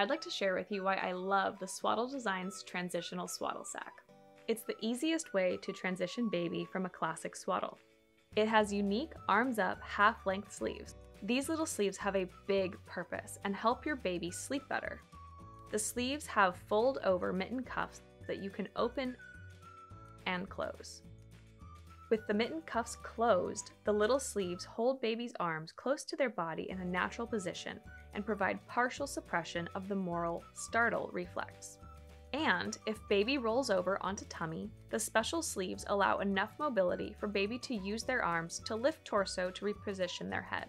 I'd like to share with you why I love the Swaddle Designs Transitional Swaddle Sack. It's the easiest way to transition baby from a classic swaddle. It has unique arms up, half length sleeves. These little sleeves have a big purpose and help your baby sleep better. The sleeves have fold over mitten cuffs that you can open and close. With the mitten cuffs closed, the little sleeves hold baby's arms close to their body in a natural position and provide partial suppression of the Moro startle reflex. And if baby rolls over onto tummy, the special sleeves allow enough mobility for baby to use their arms to lift torso to reposition their head.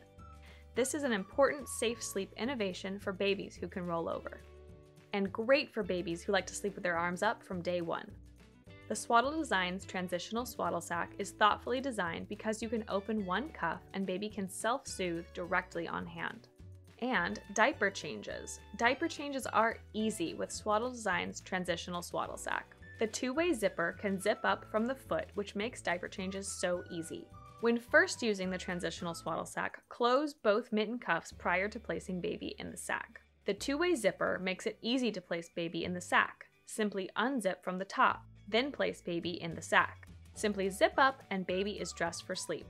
This is an important safe sleep innovation for babies who can roll over. And great for babies who like to sleep with their arms up from day one. The Swaddle Designs transitional swaddle sack is thoughtfully designed because you can open one cuff and baby can self soothe directly on hand. And diaper changes. Diaper changes are easy with Swaddle Designs transitional swaddle sack. The two way zipper can zip up from the foot, which makes diaper changes so easy. When first using the transitional swaddle sack, close both mitten cuffs prior to placing baby in the sack. The two way zipper makes it easy to place baby in the sack. Simply unzip from the top. Then place baby in the sack. Simply zip up and baby is dressed for sleep.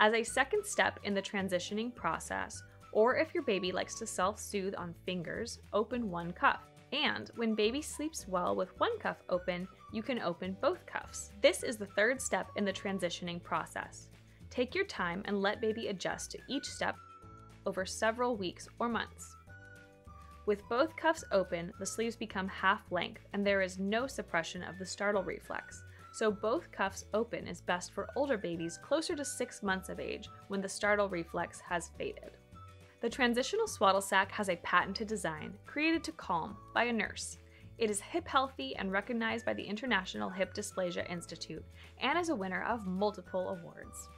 As a second step in the transitioning process, or if your baby likes to self soothe on fingers, open one cuff. And when baby sleeps well with one cuff open, you can open both cuffs. This is the third step in the transitioning process. Take your time and let baby adjust to each step over several weeks or months. With both cuffs open, the sleeves become half length and there is no suppression of the startle reflex, so both cuffs open is best for older babies closer to 6 months of age when the startle reflex has faded. The transitional swaddle sack has a patented design created to calm by a nurse. It is hip healthy and recognized by the International Hip Dysplasia Institute and is a winner of multiple awards.